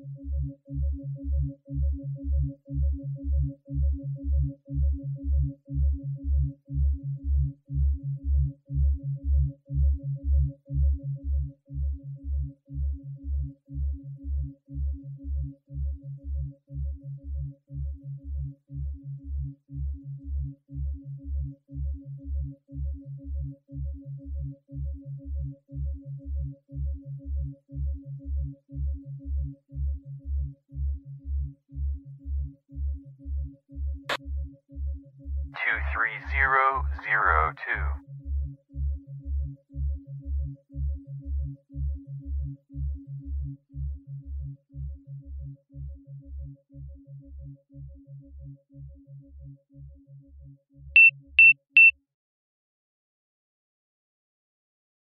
two 3002.